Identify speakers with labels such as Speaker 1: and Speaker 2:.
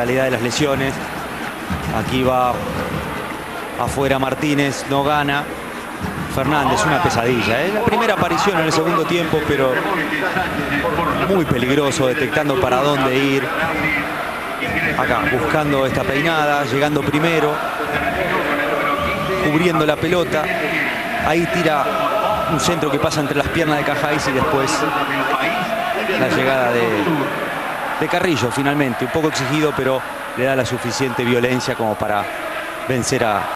Speaker 1: fatalidad de las lesiones. Aquí va afuera Martínez, no gana. Fernández, una pesadilla. ¿eh? La primera aparición en el segundo tiempo, pero muy peligroso, detectando para dónde ir. Acá, buscando esta peinada, llegando primero, cubriendo la pelota. Ahí tira un centro que pasa entre las piernas de Cajáis y después la llegada de, de Carrillo finalmente. Un poco exigido, pero le da la suficiente violencia como para vencer a,